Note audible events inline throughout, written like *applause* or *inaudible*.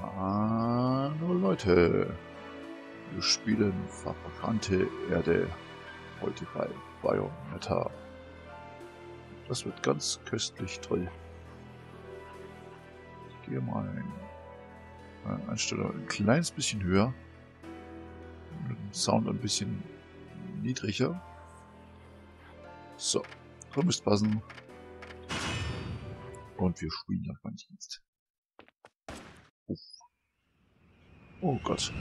Hallo Leute, wir spielen verbrannte Erde heute bei Bayonetta. Das wird ganz köstlich toll. Ich gehe mal eine Einstellung ein kleines bisschen höher, dem Sound ein bisschen niedriger. So, das müsste passen. Und wir spielen das ganz jetzt. Oh Gott.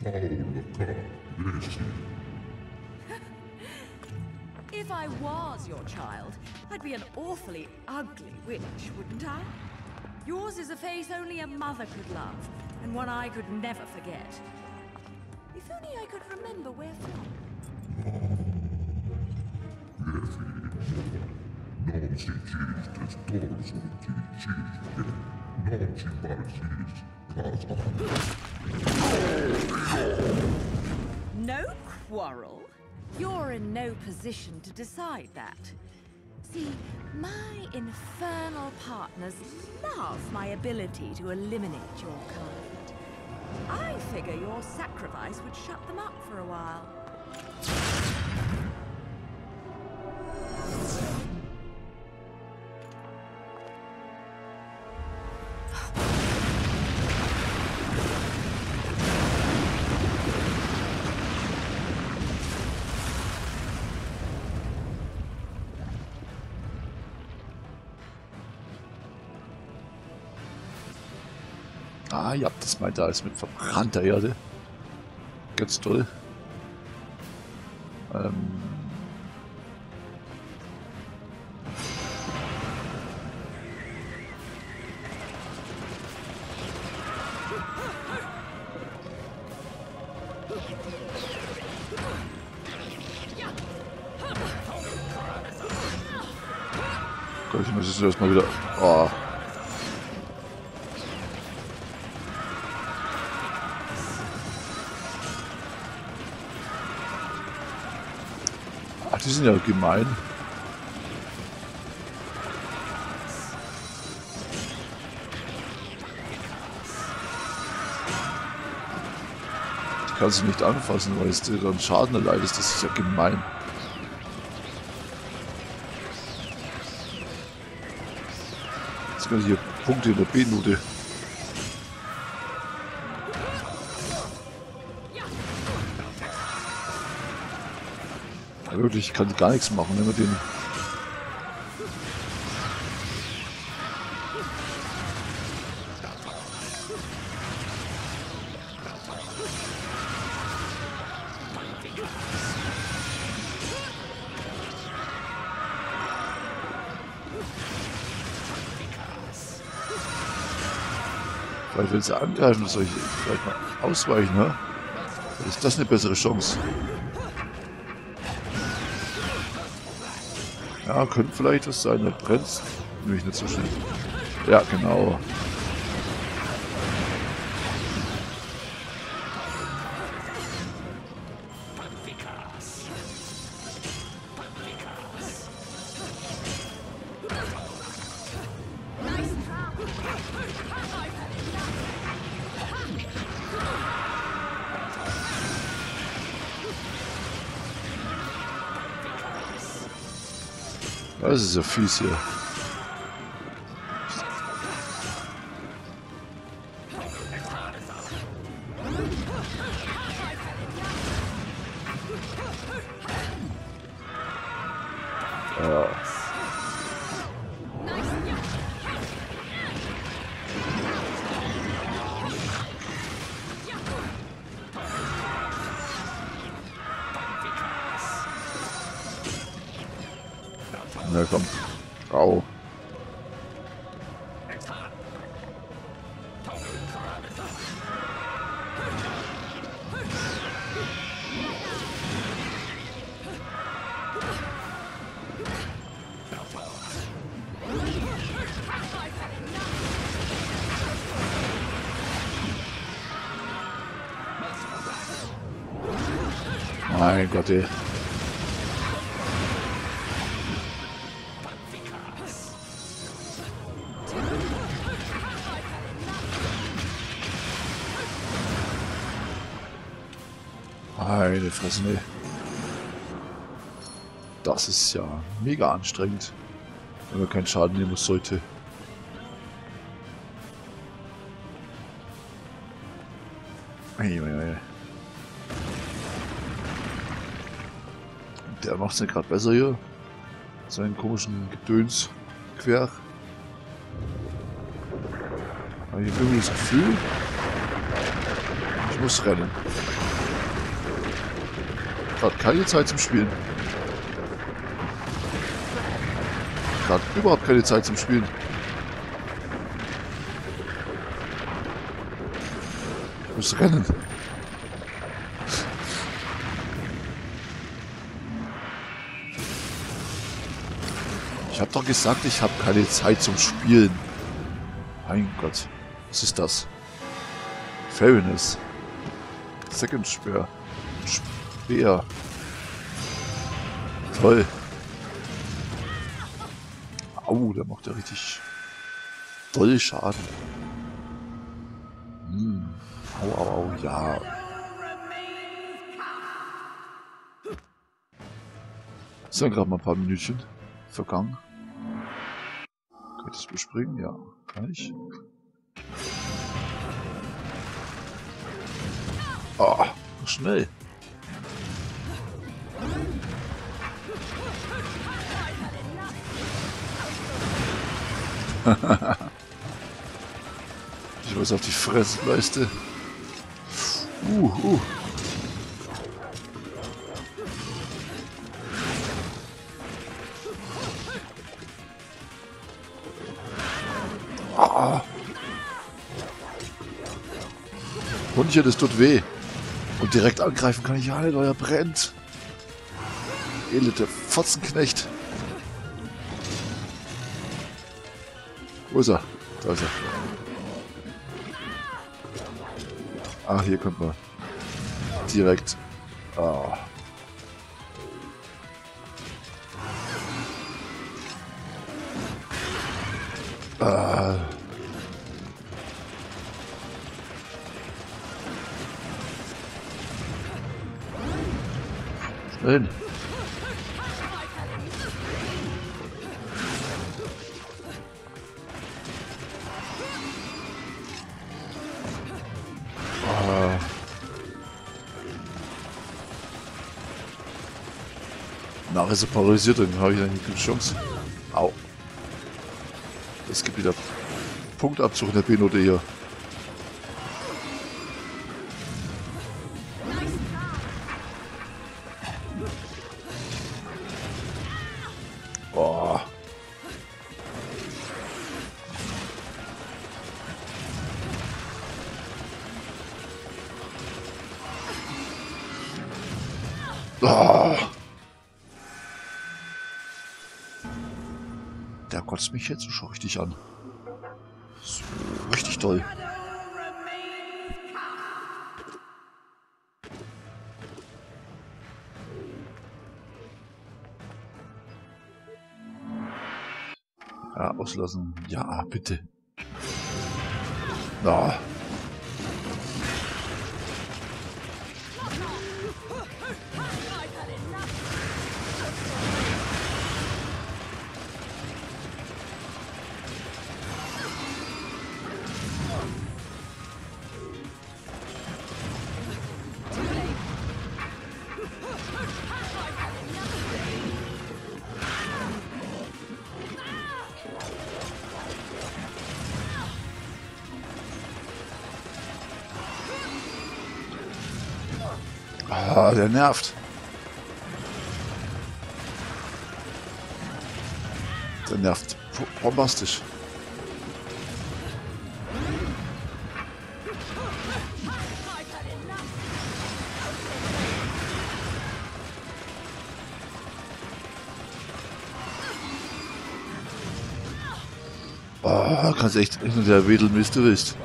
*laughs* If I was your child, I'd be an awfully ugly witch, wouldn't I? Yours is a face only a mother could love, and one I could never forget. If only I could remember where from. *laughs* No quarrel? You're in no position to decide that. See, my infernal partners love my ability to eliminate your kind. I figure your sacrifice would shut them up for a while. Ah, habt das mal da ist mit verbrannter Erde. Ganz toll. Ähm. Gott, ich muss wieder. Oh. Die sind ja gemein. Die kannst du nicht anfassen, weil es dir dann Schaden erleidest. Das ist ja gemein. Jetzt kann ich hier Punkte in der B-Note. Wirklich, ich kann gar nichts machen, wenn man den. Vielleicht will sie angreifen, soll ich vielleicht mal ausweichen, ne? Ist das eine bessere Chance. Ja, könnte vielleicht was sein, der brennt. Nämlich nicht so schnell. Ja, genau. Das ist ja fies bekommen. Au. Mein Gott, ey. Meine Fresse, ne. Das ist ja mega anstrengend, wenn man keinen Schaden nehmen sollte. Der macht es nicht gerade besser hier. Seinen komischen Gedöns quer. Aber ich habe irgendwie das Gefühl, ich muss rennen. Gerade keine Zeit zum Spielen. Gerade überhaupt keine Zeit zum Spielen. Ich muss rennen. Ich habe doch gesagt, ich habe keine Zeit zum Spielen. Mein Gott. Was ist das? Fairness. Second Spear. Speer. Toll. Au, der macht ja richtig doll Schaden. Hm. Au, au, au, ja. Sind gerade mal ein paar Minütchen vergangen. Kann ich das bespringen? Ja, kann ich. Ah, schnell. *laughs* ich muss auf die Fressleiste. Uh, uh. Ah. Hundchen, das tut weh. Und direkt angreifen kann ich ja nicht, euer brennt. Elite Fotzenknecht. Ist er? Da ist er. Ach, hier kommt man. Direkt. Ah. Ah. Schnell. Nachher ist er paralysiert, dann habe ich eigentlich keine Chance. Au. Es gibt wieder Punktabzug in der B-Note hier. Der kotzt mich jetzt schon richtig an. So, richtig toll. Ja, auslassen. Ja, bitte. Ah. Ah, der nervt. Der nervt bombastisch. Oh, kannst echt hin und her wedeln, wie du willst.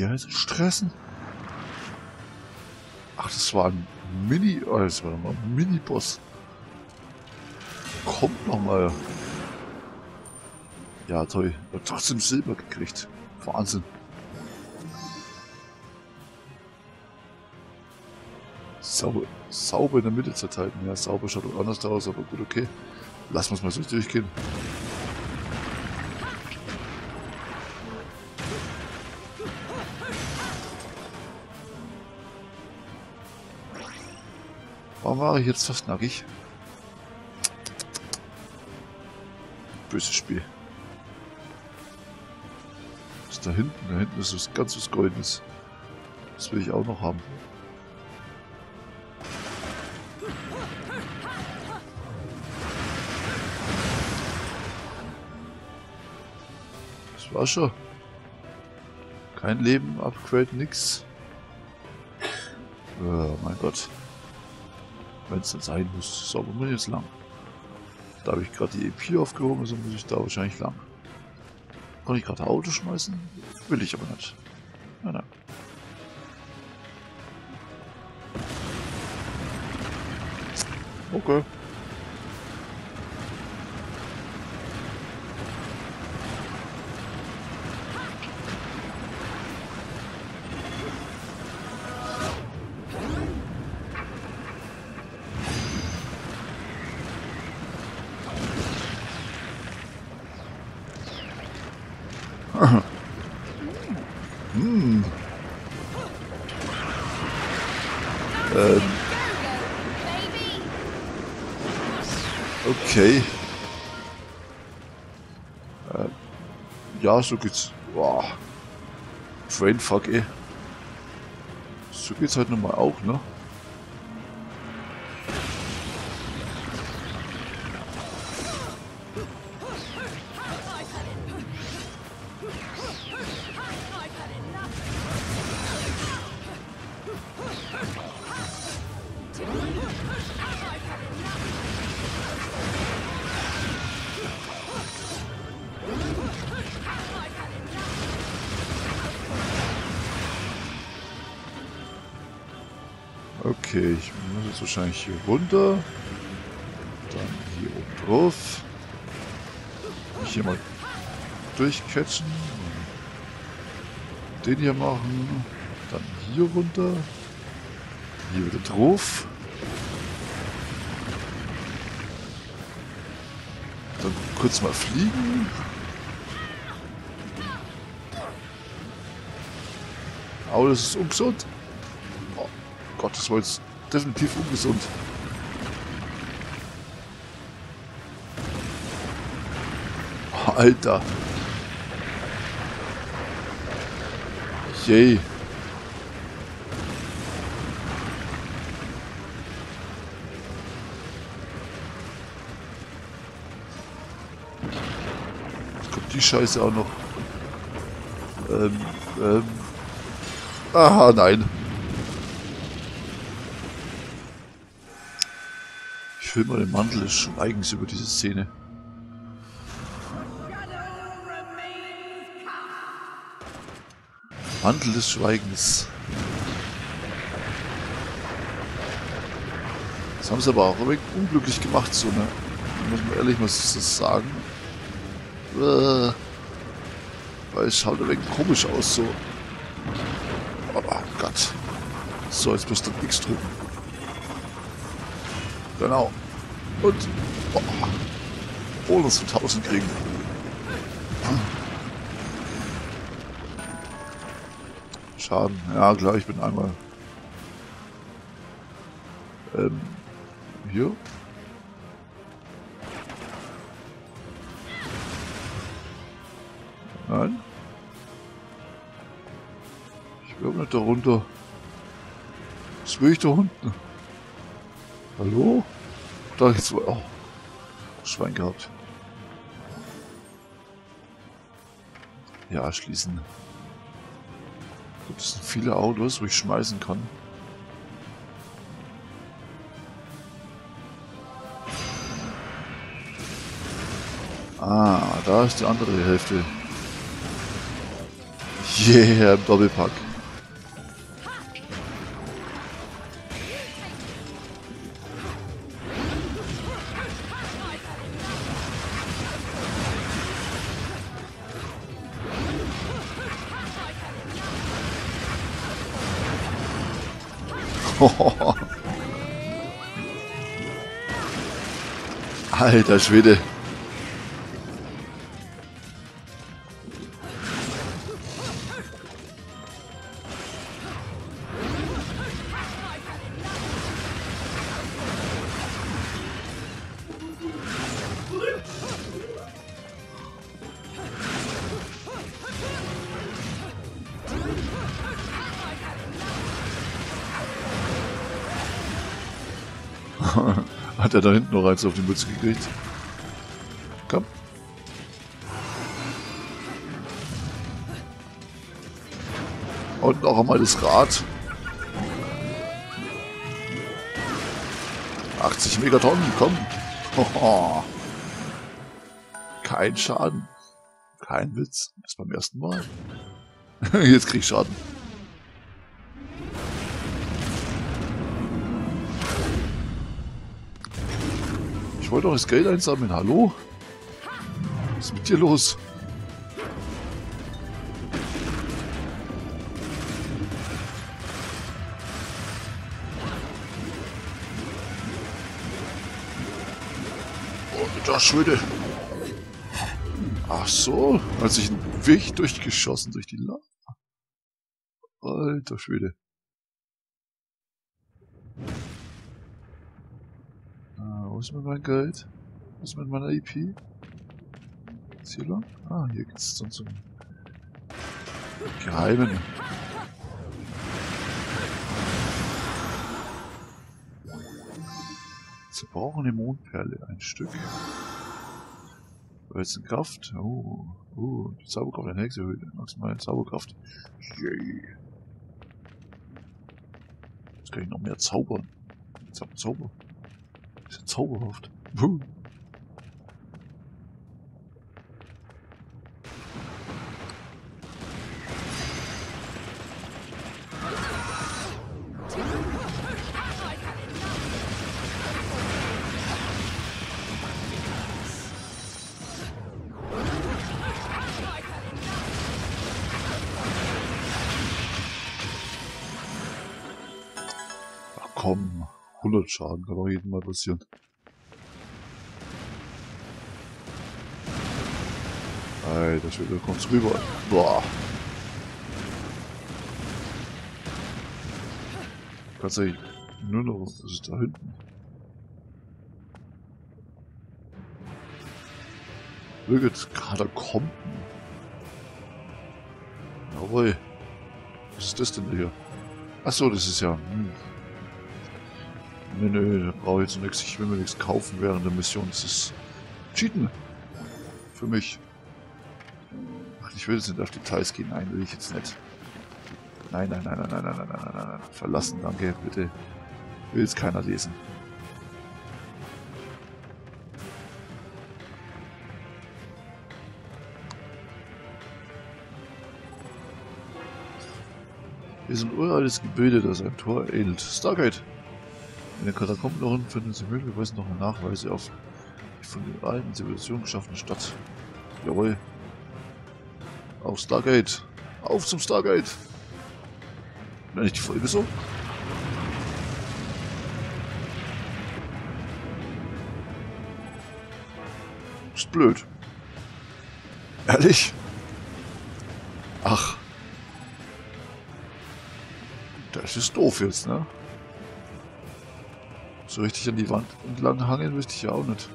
Der jetzt stressen? Ach, das war ein Mini... Oh, das war nochmal ein Mini-Boss. Kommt nochmal. Ja, toll. Trotzdem Silber gekriegt. Wahnsinn. Sauber, sauber in der Mitte zerteilt. Ja, sauber schaut auch anders aus, aber gut, okay. Lassen wir es mal so durchgehen. Warum war ich jetzt fast nackig? Böses Spiel. Was ist da hinten? Da hinten ist was ganz was Goldenes. Das will ich auch noch haben. Das war schon. Kein Leben, Upgrade, nix. Oh mein Gott. Wenn es dann sein muss. So, wo muss ich jetzt lang? Da habe ich gerade die EP aufgehoben, also muss ich da wahrscheinlich lang. Kann ich gerade Auto schmeißen? Will ich aber nicht. Nein, nein. Okay. So geht's. Boah. Brainfuck, ey. So geht's halt nochmal auch, ne? Wahrscheinlich hier runter. Dann hier oben drauf. Mich hier mal durchcatchen. Den hier machen. Dann hier runter. Hier wieder drauf. Dann kurz mal fliegen. Aber das ist ungesund. Oh Gott, das war jetzt definitiv ungesund. Alter. Yay. Kommt die Scheiße auch noch. Ähm, ähm. Aha, nein. Ich will mal den Mantel des Schweigens über diese Szene. Mantel des Schweigens. Das haben sie aber auch unglücklich gemacht, so, ne? Muss man ehrlich mal so sagen. Äh, weil es schaut ein wenig komisch aus, so. Oh Gott. So, jetzt müsste X drücken. Genau. Und. Oh, zu 1000 kriegen. Schaden. Ja, klar, ich bin einmal. Ähm. Hier. Nein. Ich will nicht da. Was will ich da unten? Hallo? Da jetzt wohl. Oh. Schwein gehabt. Ja, schließen. Gut, das viele Autos, wo ich schmeißen kann. Ah, da ist die andere Hälfte. Yeah, im Doppelpack. Alter Schwede. *laughs* Hat er da hinten noch eins auf die Mütze gekriegt? Komm. Und noch einmal das Rad. 80 Megatonnen, komm. Hoho. *laughs* Kein Schaden. Kein Witz. Das beim ersten Mal. *laughs* Jetzt krieg ich Schaden. Ich wollte doch das Geld einsammeln. Hallo? Was ist mit dir los? Oh, Schwede. Ach so, hat sich ein Weg durchgeschossen durch die Lava. Alter Schwede. Wo ist mit mein Geld? Wo ist mit meiner IP? Ist hier lang? Ah, hier geht's dann zum Geheimen. Sie brauchen eine Mondperle, ein Stück. Kraft. Oh, oh, die Zauberkraft der nächste Höhle. Maximale Zauberkraft. Yay. Jetzt kann ich noch mehr zaubern. Zauber, Zauber. Zauberhaft. 100 Schaden kann doch jedem mal passieren. Alter Schwede, kommst rüber. Boah. Du nur noch, was ist da hinten? Birgit Katakomben. Jawohl. Was ist das denn hier? Achso, das ist ja. Hm. Nö, nö, da brauche ich jetzt nichts. Ich will mir nichts kaufen während der Mission. Das ist Cheaten. Für mich. Ach, ich will jetzt nicht auf Details gehen. Nein, will ich jetzt nicht. Nein, nein, nein, nein, nein, nein, nein, nein, nein, nein. Verlassen, danke, bitte. Will jetzt keiner lesen. Ist ein uraltes Gebilde, das ein Tor ähnelt. Stargate! In den Katakombenknochen finden Sie möglicherweise noch Nachweise auf die von den alten Zivilisationen geschaffene Stadt. Jawohl. Auf Stargate! Auf zum Stargate! Nenne ich die Folge so? Ist blöd. Ehrlich? Ach. Das ist doof jetzt, ne? So richtig an die Wand entlang hangeln möchte ich auch nicht.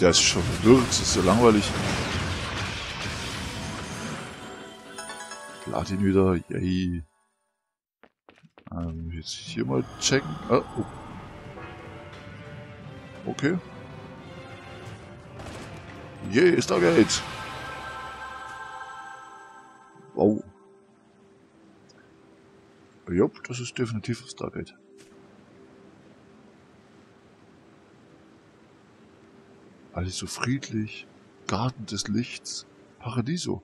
Der ist schon das ist so langweilig. Lad ihn wieder, yay. Ähm, jetzt hier mal checken. Ah, oh. Okay. Je, Stargate. Wow. Jupp, das ist definitiv Stargate. Alles so friedlich. Garten des Lichts. Paradiso.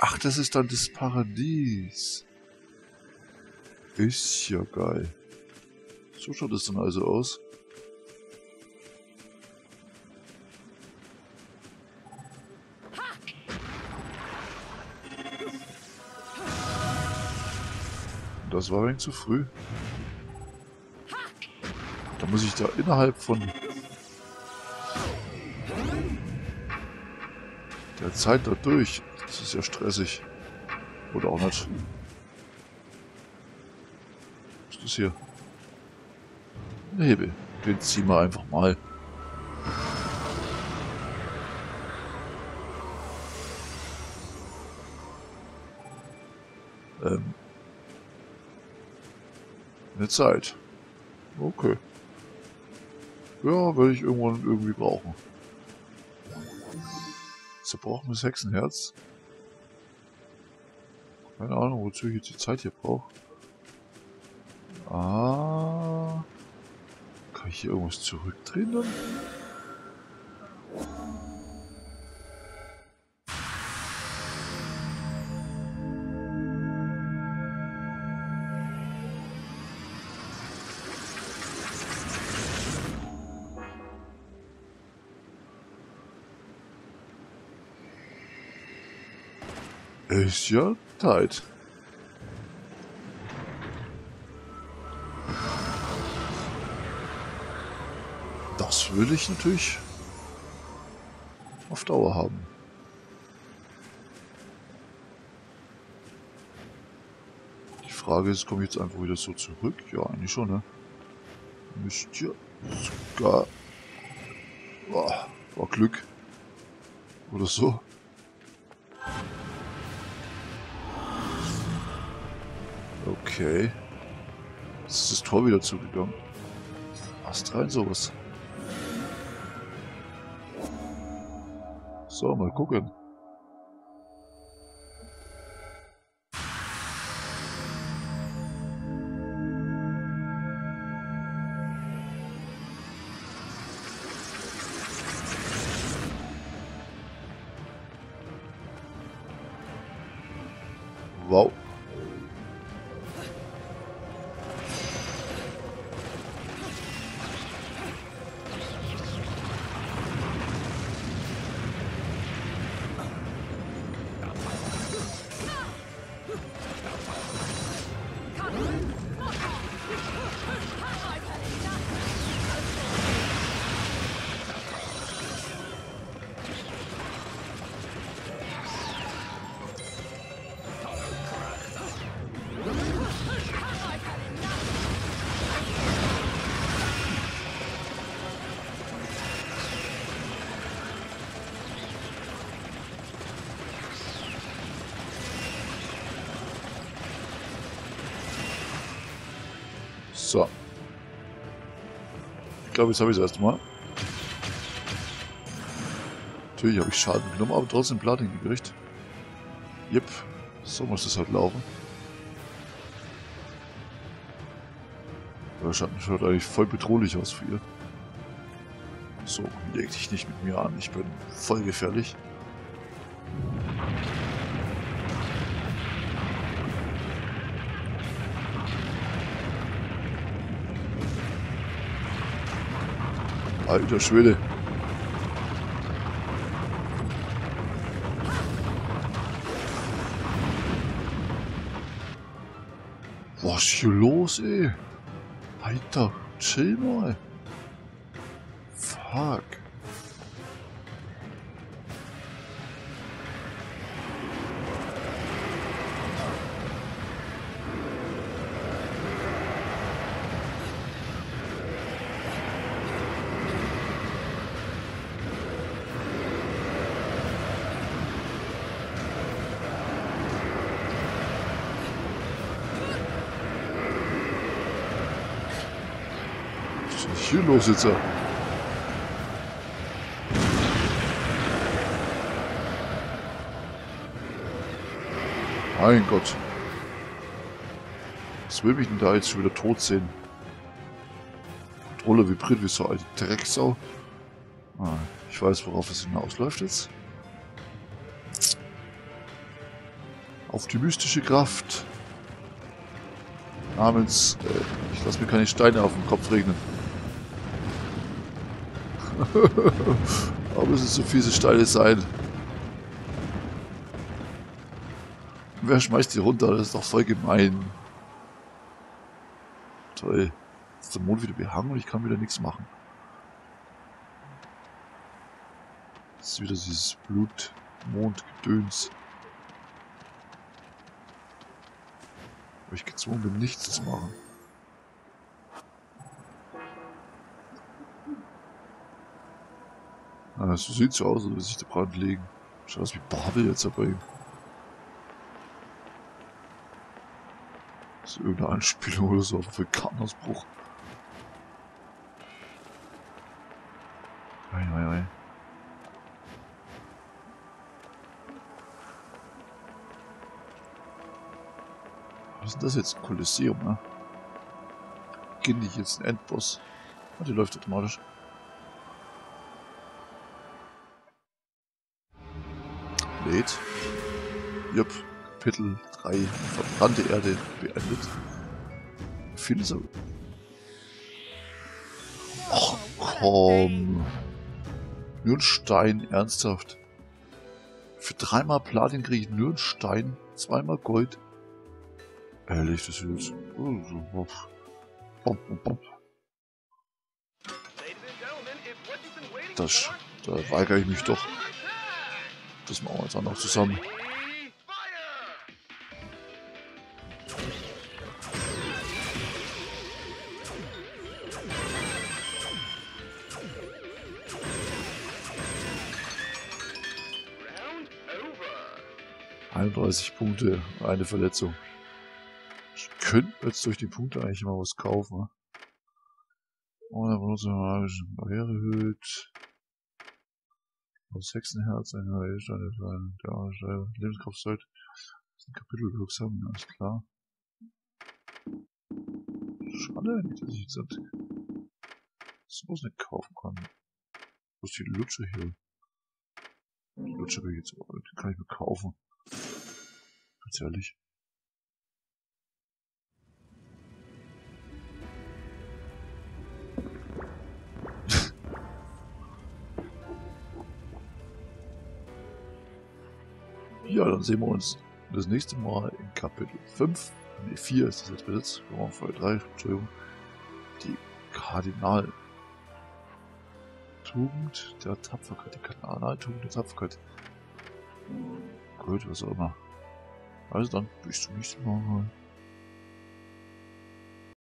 Ach, das ist dann das Paradies. Ist ja geil. So schaut es dann also aus. Das war ein zu früh. Da muss ich da innerhalb von der Zeit da durch. Das ist ja stressig. Oder auch nicht. Was ist das hier? Ein Hebel. Den ziehen wir einfach mal. Ähm. Eine Zeit. Okay. Ja, werde ich irgendwann irgendwie brauchen. Zerbrochenes Hexenherz. Keine Ahnung, wozu ich jetzt die Zeit hier brauche. Ah. Kann ich hier irgendwas zurückdrehen dann? Ist ja tight. Das will ich natürlich auf Dauer haben. Die Frage ist, komme ich jetzt einfach wieder so zurück? Ja, eigentlich schon, ne? Müsst ihr sogar... Oh, war Glück. Oder so. Okay. Jetzt ist das Tor wieder zugegangen. Ast rein sowas. So, mal gucken. Ich glaube, jetzt habe ich es erstmal. Natürlich habe ich Schaden genommen, aber trotzdem Platin gekriegt. Jep, so muss das halt laufen. Der Schatten schaut eigentlich voll bedrohlich aus für ihr. So, leg dich nicht mit mir an, ich bin voll gefährlich. Alter Schwede. Was ist hier los, ey? Alter, chill mal. Fuck. hier los jetzt? Mein Gott. Was will mich denn da jetzt schon wieder tot sehen? Controller vibriert wie so eine Drecksau. Ah, ich weiß, worauf es hinausläuft jetzt. Auf die mystische Kraft. Namens... Äh, ich lasse mir keine Steine auf den Kopf regnen. *laughs* Aber es ist so fiese Steine sein. Wer schmeißt die runter? Das ist doch voll gemein. Toll. Jetzt ist der Mond wieder behangen und ich kann wieder nichts machen. Das ist wieder dieses Blut-Mond-Gedöns. Wo ich gezwungen bin, nichts zu machen. So sieht so aus, als würde sich der Brand legen. Schaut aus wie Babel jetzt bei ihm. Das ist irgendeine Anspielung oder so auf einen Vulkanausbruch. Ei, ei, ei. Was ist denn das jetzt? Ein Kolosseum, ne? Beginne ich jetzt ein Endboss. Ah, die läuft automatisch. Lädt. Jupp. Kapitel 3. Verbrannte Erde beendet. Viel so. Ach komm. Nur ein Stein, ernsthaft. Für dreimal Platin kriege ich nur einen Stein, zweimal Gold. Ehrlich, das ist jetzt... Das, da weigere ich mich doch. Das machen wir jetzt auch noch zusammen. 31 Punkte, eine Verletzung. Ich könnte jetzt durch die Punkte eigentlich mal was kaufen. Ne? Und dann benutzt man magische Barriere erhöht. Hexenherz, neuer Stand, der Lebenskraft sollte. Das ist ein Kapitel wirksam, alles klar. Schade, dass ich jetzt das muss nicht kaufen kann. Wo ist die Lutsche hier? Die Lutsche will ich jetzt, die kann ich mir kaufen. Ganz ehrlich. Dann sehen wir uns das nächste Mal in Kapitel 5. Ne, 4 ist das jetzt besetzt. Wir waren vorher 3, Entschuldigung. Die Kardinal. Tugend der Tapferkeit. Die Kardinaltugend der Tapferkeit. Gut, was auch immer. Also dann, bis zum nächsten Mal.